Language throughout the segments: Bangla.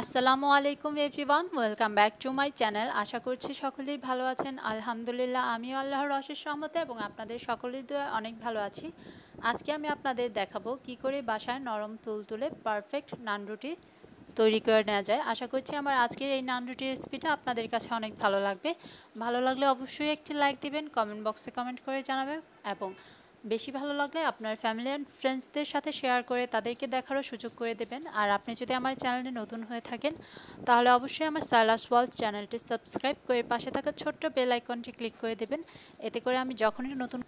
আসসালামু আলাইকুম everyone, welcome back to my channel. আশা করছি সকলেই ভালো আছেন। আলহামদুলিল্লাহ, আমিও আল্লাহর অশেষ রহমতে এবং আপনাদের সকলের দোয়া অনেক ভালো আছি। আজকে আমি আপনাদের দেখাবো কি করে বাসায় নরম তুলতুলে পারফেক্ট নান রুটি তৈরি করে নেওয়া যায়। আশা করছি আমার আজকের এই নান রুটি রেসিপিটা আপনাদের কাছে অনেক ভালো লাগবে। ভালো লাগলে অবশ্যই একটি লাইক দিবেন কমেন্ট বক্সে কমেন্ট করে জানাবেন এবং বেশি ভালো লাগলে আপনার ফ্যামিলি অ্যান্ড ফ্রেন্ডসদের সাথে শেয়ার করে তাদেরকে দেখারও সুযোগ করে দেবেন। আর আপনি যদি আমার চ্যানেলে নতুন হয়ে থাকেন, তাহলে অবশ্যই আমার সাইলাস ওয়ার্ল্ড চ্যানেলটি সাবস্ক্রাইব করে পাশে থাকা ছোট্ট বেল আইকনটি ক্লিক করে দেবেন। এতে করে আমি যখনই নতুন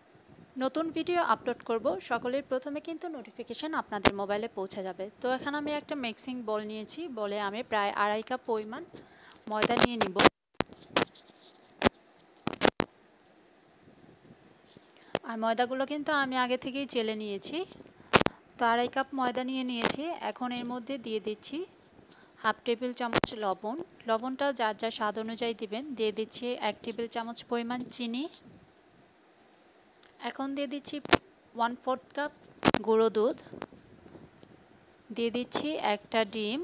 নতুন ভিডিও আপলোড করব, সকলের প্রথমে কিন্তু নোটিফিকেশান আপনাদের মোবাইলে পৌঁছে যাবে। তো এখন আমি একটা মিক্সিং বল নিয়েছি। বলে আমি প্রায় আড়াই কাপ পরিমাণ ময়দা নিয়ে নিব। আর ময়দাগুলো কিন্তু আমি আগে থেকেই চেলে নিয়েছি। তো আড়াই কাপ ময়দা নিয়ে নিয়েছি। এখন এর মধ্যে দিয়ে দিচ্ছি হাফ টেবিল চামচ লবণ। লবণটা যার যার স্বাদ অনুযায়ী দিবেন। দিয়ে দিচ্ছি এক টেবিল চামচ পরিমাণ চিনি। এখন দিয়ে দিচ্ছি ওয়ান ফোর্থ কাপ গুঁড়ো দুধ। দিয়ে দিচ্ছি একটা ডিম।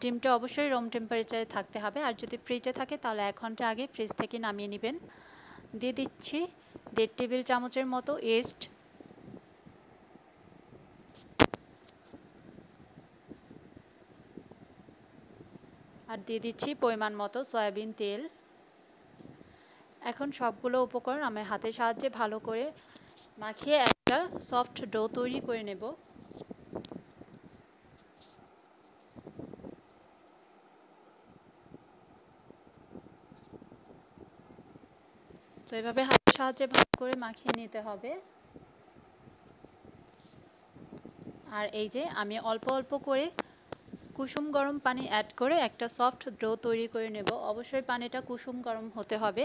ডিমটা অবশ্যই রুম টেম্পারেচারে থাকতে হবে। আর যদি ফ্রিজে থাকে তাহলে এক ঘণ্টা আগে ফ্রিজ থেকে নামিয়ে নেবেন। দিয়ে দিচ্ছি দেড় টেবিল চামচের মতো এস্ট। আর দিয়ে দিচ্ছি পরিমাণ মতো সয়াবিন তেল। এখন সবগুলো উপকরণ আমি হাতের সাহায্যে ভালো করে মাখিয়ে একটা সফট ডো তৈরি করে নেব। তো এভাবে হাতের সাহায্যে ভালো করে মাখিয়ে নিতে হবে। আর এই যে আমি অল্প অল্প করে কুসুম গরম পানি অ্যাড করে একটা সফট ডো তৈরি করে নেব। অবশ্যই পানিটা কুসুম গরম হতে হবে।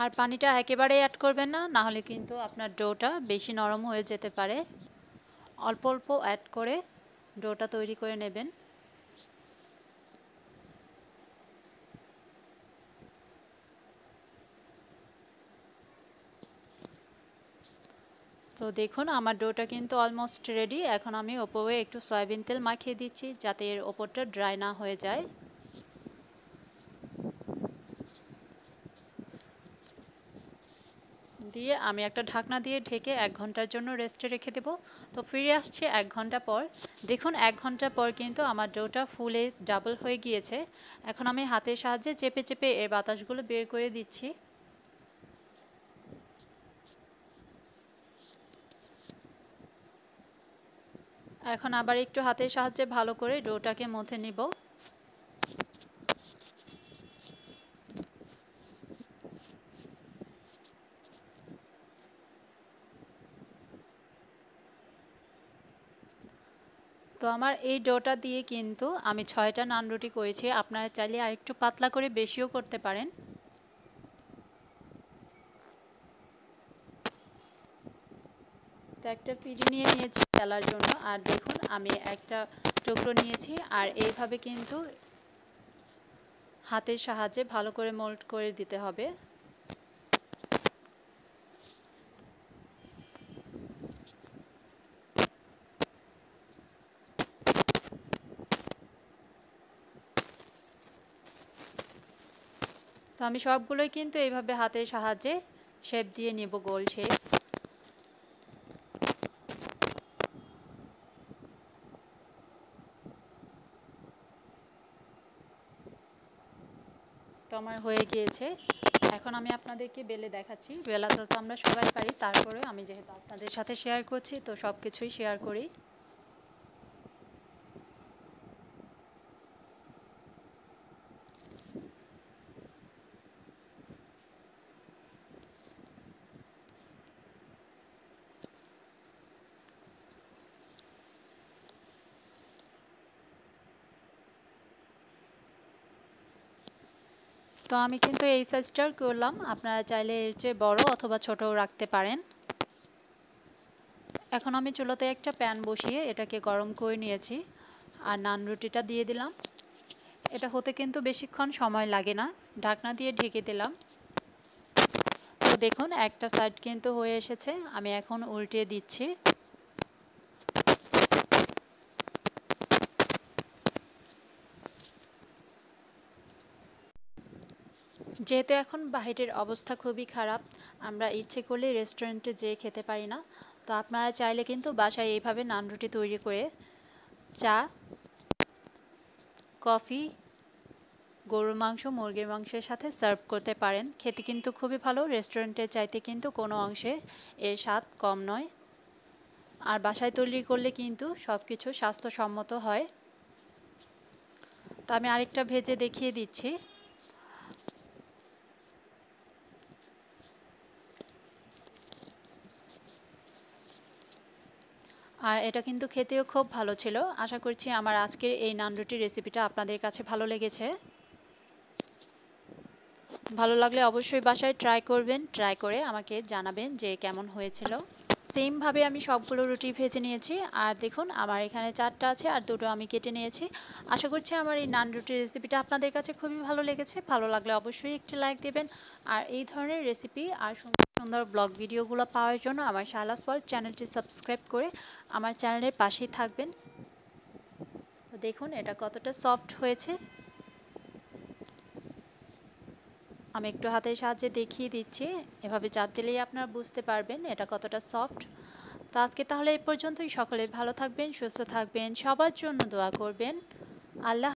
আর পানিটা একেবারেই অ্যাড করবেন না না হলে কিন্তু আপনার ডোটা বেশি নরম হয়ে যেতে পারে। অল্প অল্প অ্যাড করে ডোটা তৈরি করে নেবেন। তো দেখুন, আমার ডোটা কিন্তু অলমোস্ট রেডি এখন আমি ওপরে একটু সয়াবিন তেল মাখিয়ে দিচ্ছি যাতে এর ওপরটা ড্রাই না হয়ে যায়। দিয়ে আমি একটা ঢাকনা দিয়ে ঢেকে এক ঘণ্টার জন্য রেস্টে রেখে দেবো। তো ফিরে আসছে এক ঘণ্টা পর। দেখুন, এক ঘণ্টা পর কিন্তু আমার ডোটা ফুলে ডাবল হয়ে গিয়েছে। এখন আমি হাতের সাহায্যে চেপে চেপে এর বাতাসগুলো বের করে দিচ্ছি। এখন আবার একটু হাতের সাহায্যে ভালো করে ডোটাকে মধ্যে নিব। তো আমার এই ডোটা দিয়ে কিন্তু আমি ছয়টা নান রুটি করেছি। আপনারা চাইলে আর একটু পাতলা করে বেশিও করতে পারেন। তো একটা পিড়ি নিয়ে নিয়েছি তেলার জন্য। আর দেখুন, আমি একটা টুকরো নিয়েছি। আর এইভাবে কিন্তু হাতের সাহায্যে ভালো করে মোল্ড করে দিতে হবে। তো আমি সবগুলোই কিন্তু এইভাবে হাতের সাহায্যে শেপ দিয়ে নেব গোল শেপ। তো আমার হয়ে গিয়েছে। এখন আমি আপনাদেরকে বেলে দেখাচ্ছি। বেলাটা তো আমরা সবাই পারি তারপরে আমি যেহেতু আপনাদের সাথে শেয়ার করছি, তো সব কিছুই শেয়ার করি। তো আমি কিন্তু এই সাইজটার করলাম। আপনারা চাইলে এর চেয়ে বড় অথবা ছোটও রাখতে পারেন। এখন আমি চুলোতে একটা প্যান বসিয়ে এটাকে গরম করে নিয়েছি আর নান রুটিটা দিয়ে দিলাম। এটা হতে কিন্তু বেশিক্ষণ সময় লাগে না, ঢাকনা দিয়ে ঢেকে দিলাম। তো দেখুন, একটা সাইড কিন্তু হয়ে এসেছে। আমি এখন উল্টিয়ে দিচ্ছি। যেহেতু এখন বাহিরের অবস্থা খুবই খারাপ, আমরা ইচ্ছে করলে রেস্টুরেন্টে যেয়ে খেতে পারি না। তো আপনারা চাইলে কিন্তু বাসায় এইভাবে নান রুটি তৈরি করে চা, কফি, গরুর মাংস, মুরগির মাংসের সাথে সার্ভ করতে পারেন। খেতে কিন্তু খুবই ভালো রেস্টুরেন্টের চাইতে কিন্তু কোনো অংশে এর স্বাদ কম নয়। আর বাসায় তৈরি করলে কিন্তু সব কিছু স্বাস্থ্যসম্মত হয়। তো আমি আরেকটা ভেজে দেখিয়ে দিচ্ছি। আর এটা কিন্তু খেতেও খুব ভালো ছিল। আশা করছি আমার আজকের এই নান রুটির রেসিপিটা আপনাদের কাছে ভালো লেগেছে। ভালো লাগলে অবশ্যই বাসায় ট্রাই করবেন, ট্রাই করে আমাকে জানাবেন যে কেমন হয়েছিল। সেমভাবে আমি সবগুলো রুটি ভেজে নিয়েছি। আর দেখুন, আমার এখানে চারটা আছে আর দুটো আমি কেটে নিয়েছি। আশা করছি আমার এই নান রুটির রেসিপিটা আপনাদের কাছে খুবই ভালো লেগেছে। ভালো লাগলে অবশ্যই একটি লাইক দেবেন। আর এই ধরনের রেসিপি আর সুন্দর সুন্দর ব্লগ ভিডিওগুলো পাওয়ার জন্য আমার শালাস ওয়ার্ল্ড চ্যানেলটি সাবস্ক্রাইব করে আমার চ্যানেলের পাশেই থাকবেন। দেখুন, এটা কতটা সফট হয়েছে। আমি একটু হাতের সাহায্যে দেখিয়ে দিচ্ছি। এভাবে চাপ দিলেই আপনারা বুঝতে পারবেন এটা কতটা সফট। তো আজকে তাহলে এই পর্যন্তই। সকলে ভালো থাকবেন, সুস্থ থাকবেন, সবার জন্য দোয়া করবেন। আল্লাহ